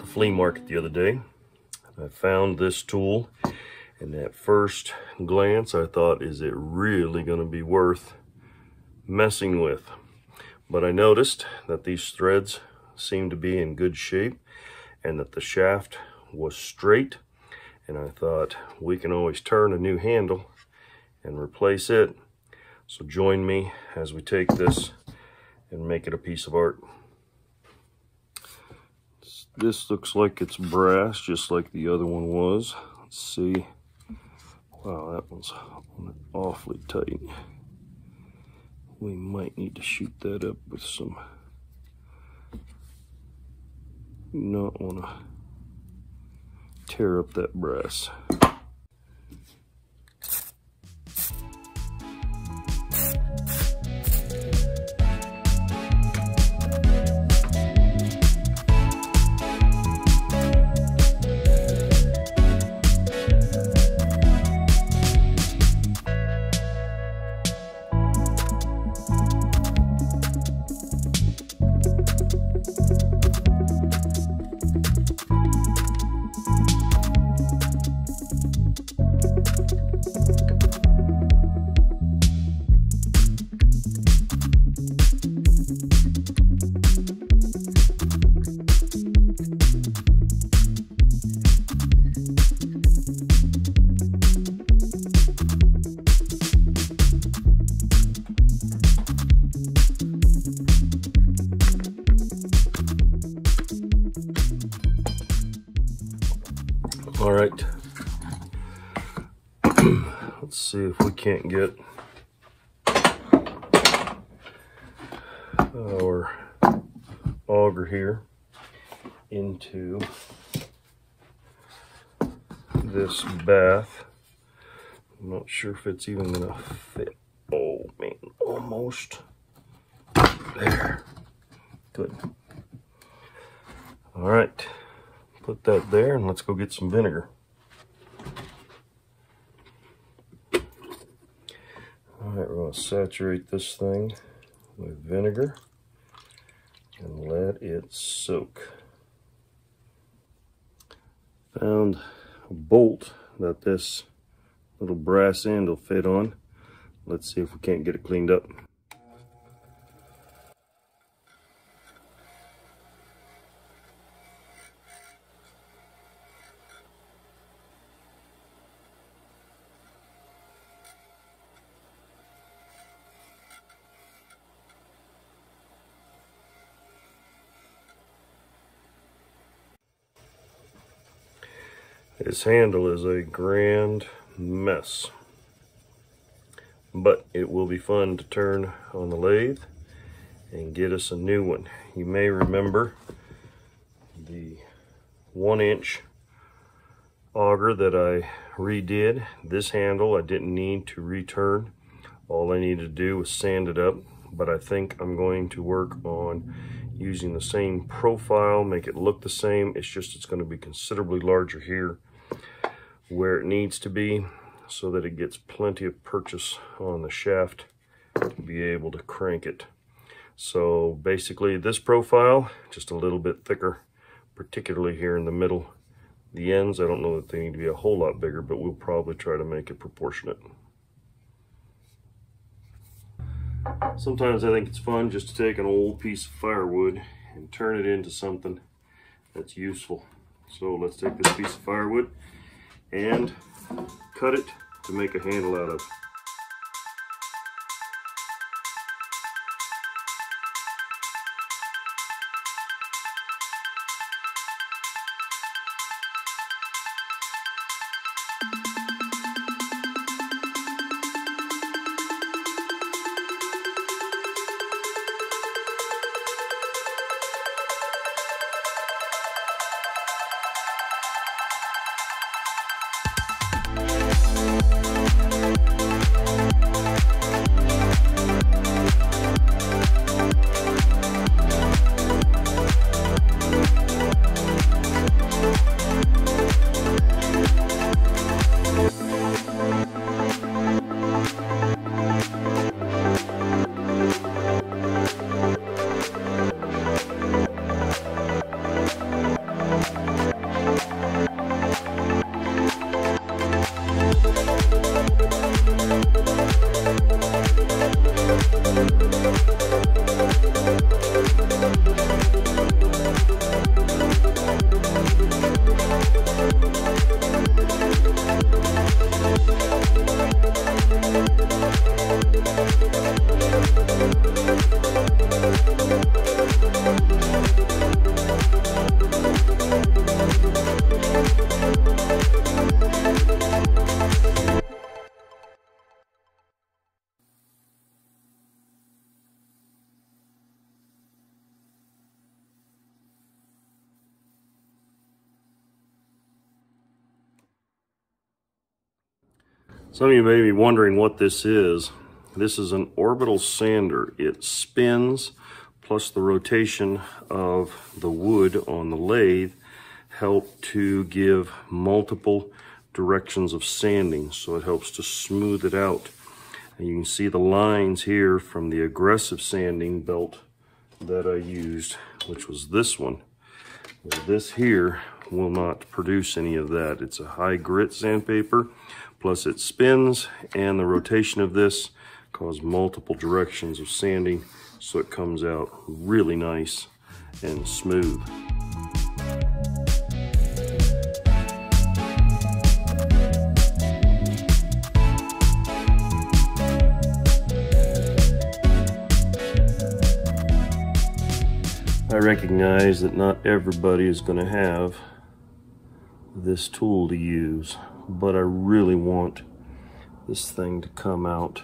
the flea market the other day. I found this tool and at first glance I thought, is it really going to be worth messing with? But I noticed that these threads seem to be in good shape and that the shaft was straight. And I thought we can always turn a new handle and replace it. So join me as we take this and make it a piece of art. This looks like it's brass, just like the other one was. Let's see. Wow, that one's awfully tight. We might need to shoot that up with some, not want to tear up that brass. Let's see if we can't get our auger here into this bath. I'm not sure if it's even gonna fit. Oh man, almost. There. Good. All right put that there and let's go get some vinegar. All right, we're going to saturate this thing with vinegar and let it soak. Found a bolt that this little brass end will fit on. Let's see if we can't get it cleaned up. This handle is a grand mess. But it will be fun to turn on the lathe and get us a new one. You may remember the one inch auger that I redid. This handle I didn't need to return. All I needed to do was sand it up, but I think I'm going to work on using the same profile, make it look the same. It's just it's going to be considerably larger here where it needs to be so that it gets plenty of purchase on the shaft to be able to crank it. So basically this profile, just a little bit thicker, particularly here in the middle. The ends, I don't know that they need to be a whole lot bigger, but we'll probably try to make it proportionate. Sometimes I think it's fun just to take an old piece of firewood and turn it into something that's useful. So let's take this piece of firewood and cut it to make a handle out of. Some of you may be wondering what this is. This is an orbital sander. It spins, plus the rotation of the wood on the lathe help to give multiple directions of sanding. So it helps to smooth it out. And you can see the lines here from the aggressive sanding belt that I used, which was this one. This here will not produce any of that. It's a high grit sandpaper, plus it spins, and the rotation of this cause multiple directions of sanding, so it comes out really nice and smooth. I recognize that not everybody is going to have this tool to use, but I really want this thing to come out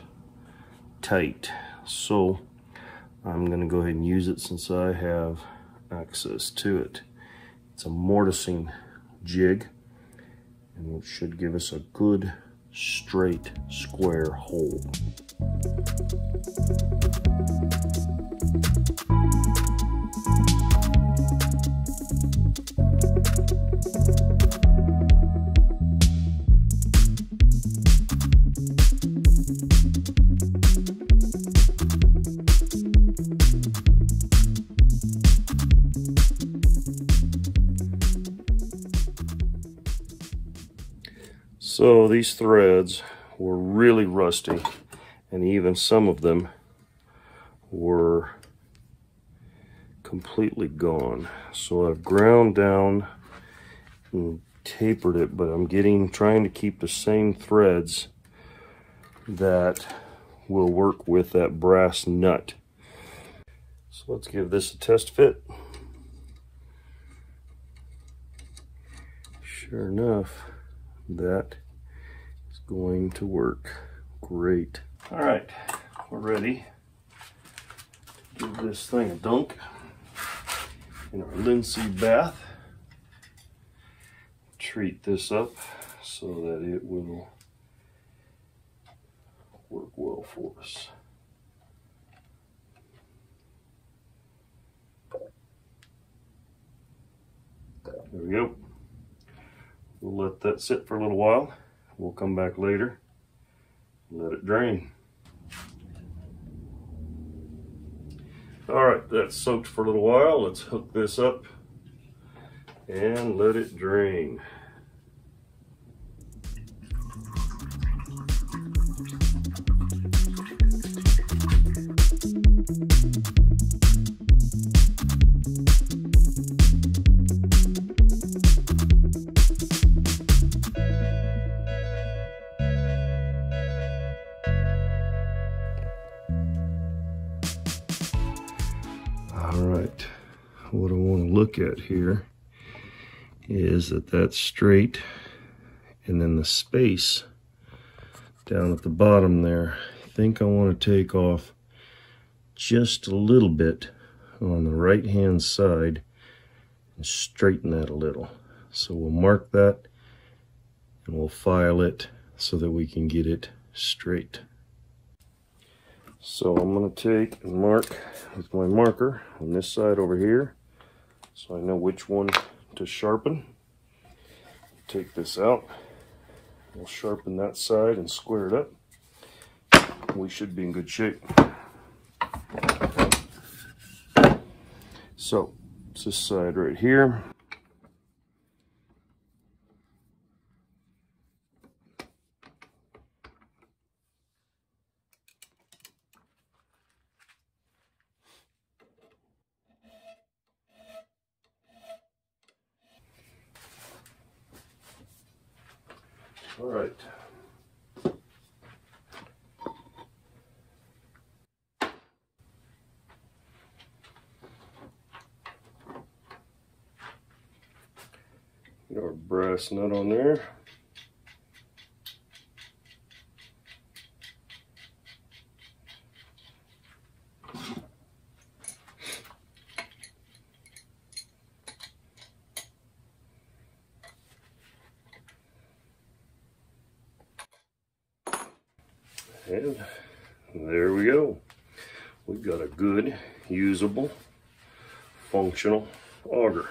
tight. So I'm going to go ahead and use it since I have access to it. It's a mortising jig and it should give us a good straight square hole. So these threads were really rusty and even some of them were completely gone. So I've ground down and tapered it, but I'm getting, trying to keep the same threads that will work with that brass nut. So let's give this a test fit. Sure enough, that is going to work great. All right, we're ready to give this thing a dunk in our linseed bath. Treat this up so that it will work well for us. There we go. Let that sit for a little while. We'll come back later let it drain. All right, that's soaked for a little while. Let's hook this up and let it drain. All right, what I want to look at here is that that's straight and then the space down at the bottom there. I think I want to take off just a little bit on the right hand side and straighten that a little. So we'll mark that and we'll file it so that we can get it straight. So I'm going to take and mark with my marker on this side over here so I know which one to sharpen. Take this out. We'll sharpen that side and square it up. We should be in good shape. So it's this side right here. All right. Our brass nut on there. And there we go. We've got a good, usable, functional auger.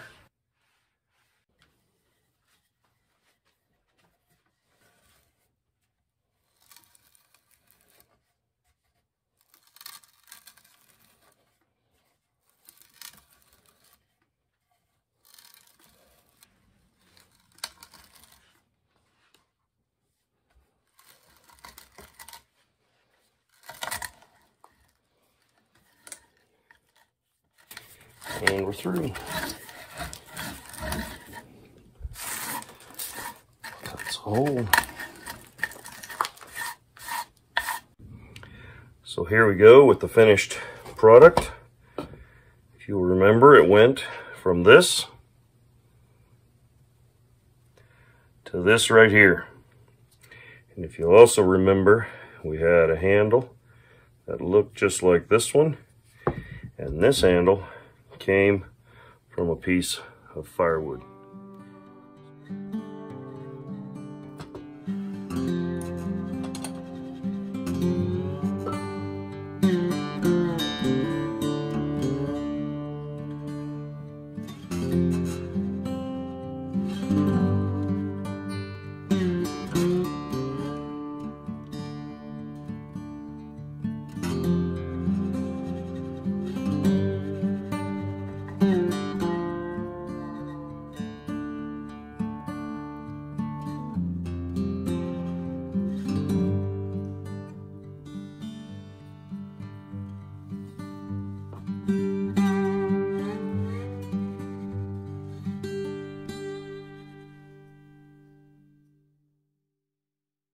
And we're through. That's all. So here we go with the finished product. If you'll remember, it went from this to this right here. And if you'll also remember, we had a handle that looked just like this one. And this handle came from a piece of firewood.